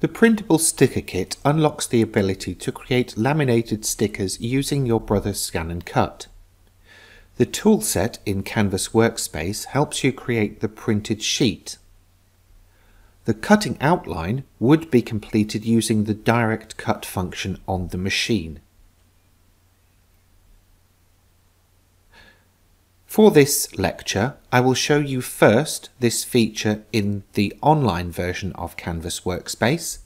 The printable sticker kit unlocks the ability to create laminated stickers using your Brother's Scan and Cut. The toolset in Canvas Workspace helps you create the printed sheet. The cutting outline would be completed using the direct cut function on the machine. For this lecture, I will show you first this feature in the online version of Canvas Workspace,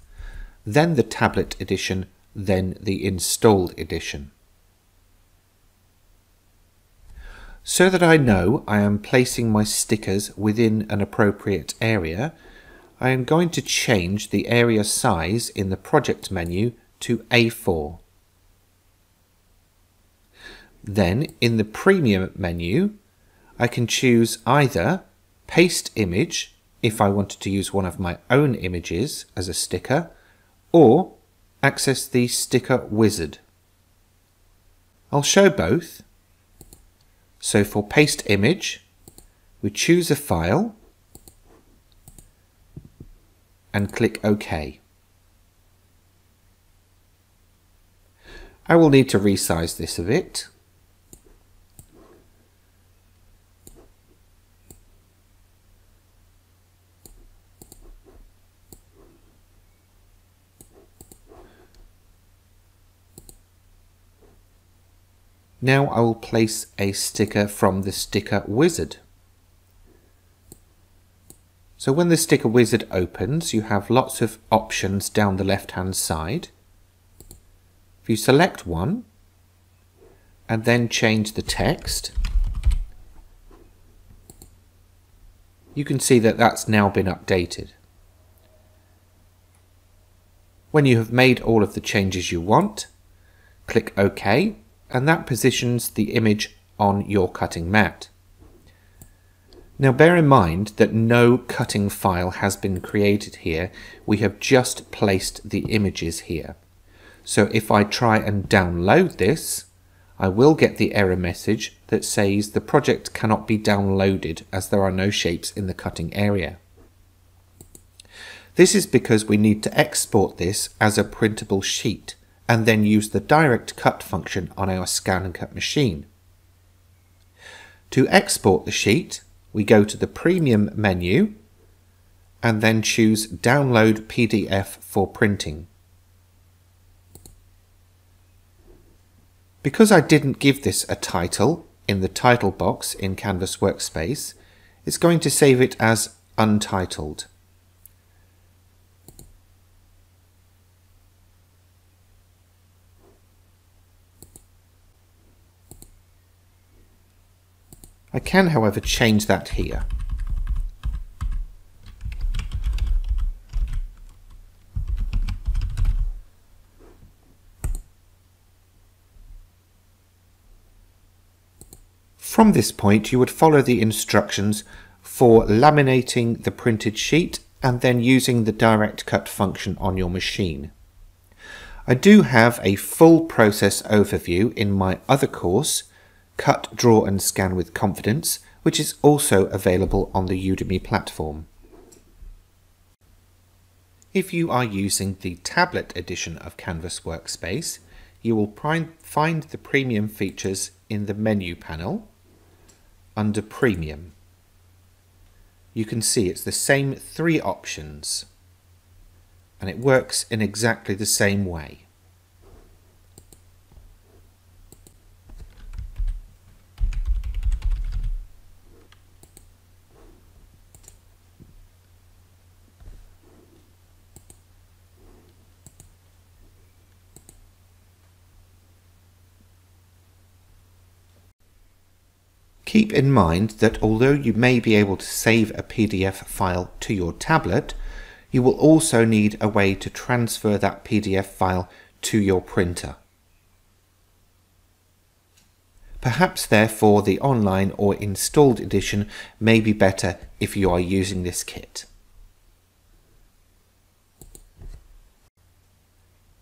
then the tablet edition, then the installed edition. So that I know I am placing my stickers within an appropriate area, I am going to change the area size in the project menu to A4. Then in the premium menu, I can choose either paste image if I wanted to use one of my own images as a sticker or access the sticker wizard. I'll show both. So for paste image, we choose a file and click OK. I will need to resize this a bit. Now I will place a sticker from the sticker wizard. So when the sticker wizard opens, you have lots of options down the left hand side. If you select one and then change the text, you can see that that's now been updated. When you have made all of the changes you want, click OK and that positions the image on your cutting mat. Now bear in mind that no cutting file has been created here, we have just placed the images here. So if I try and download this, I will get the error message that says the project cannot be downloaded as there are no shapes in the cutting area. This is because we need to export this as a printable sheet and then use the direct cut function on our scan and cut machine. To export the sheet, we go to the premium menu and then choose download PDF for printing. Because I didn't give this a title in the title box in Canvas Workspace, it's going to save it as untitled. I can, however, change that here. From this point, you would follow the instructions for laminating the printed sheet and then using the direct cut function on your machine. I do have a full process overview in my other course, Cut, Draw and Scan with Confidence, which is also available on the Udemy platform. If you are using the tablet edition of Canvas Workspace, you will find the premium features in the menu panel under Premium. You can see it's the same three options and it works in exactly the same way. Keep in mind that although you may be able to save a PDF file to your tablet, you will also need a way to transfer that PDF file to your printer. Perhaps therefore the online or installed edition may be better if you are using this kit.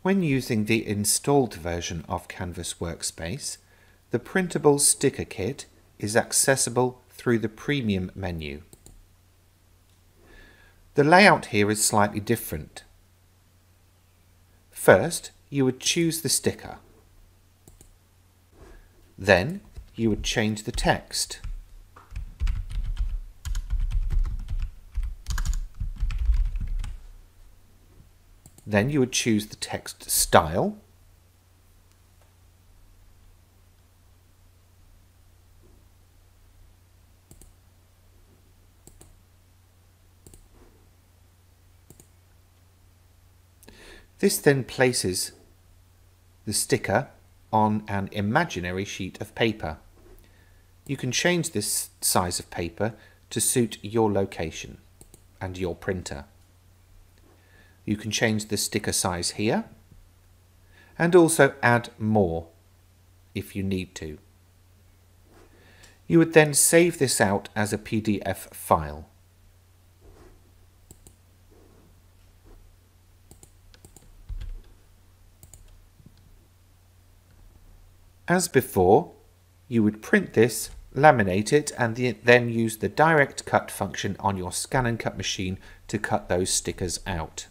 When using the installed version of Canvas Workspace, the printable sticker kit is accessible through the Premium menu. The layout here is slightly different. First, you would choose the sticker. Then, you would change the text. Then you would choose the text style. This then places the sticker on an imaginary sheet of paper. You can change this size of paper to suit your location and your printer. You can change the sticker size here and also add more if you need to. You would then save this out as a PDF file. As before, you would print this, laminate it, and then use the direct cut function on your scan and cut machine to cut those stickers out.